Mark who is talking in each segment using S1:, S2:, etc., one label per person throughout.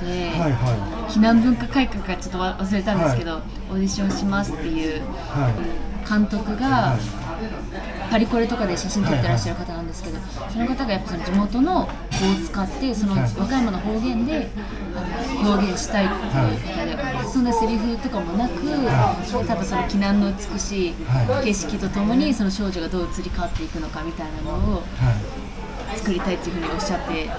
S1: て、
S2: はいは
S1: 避難文化会館かちょっとわ忘れたんですけど、オーディションしますっていう
S2: いはい
S1: 監督が、
S2: はい。
S1: パリコレとかで写真撮ってらっしゃる方なんですけど、その方がやっぱその地元の語を使ってその
S2: はい
S1: 和歌山の方言で表現したいっていう方で、そんなセリフとかもなく、ただその避難の美しい
S2: はい。
S1: 景色とともにその少女がどう移り変わっていくのかみたいなのを
S2: はい
S1: 作りたいっていうふうにおっしゃって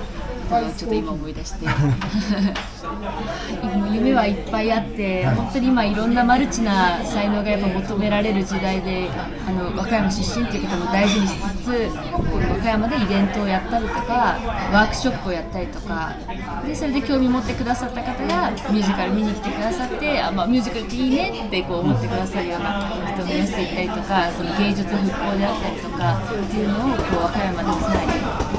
S1: ちょっと今思い出して。も う夢はいっぱいあって、
S2: はい。
S1: 本当に今いろんなマルチな才能がやっぱ求められる時代であの和歌山出身っていうことも大事にしつつ和歌山でイベントをやったりとかワークショップをやったりとかでそれで興味持ってくださった方がミュージカル見に来てくださってあ、まあ、ミュージカルっていいねってこう思ってくださるような人を増やしていったりとかその芸術復興であったりとかっていうのをこう和歌山でもさらに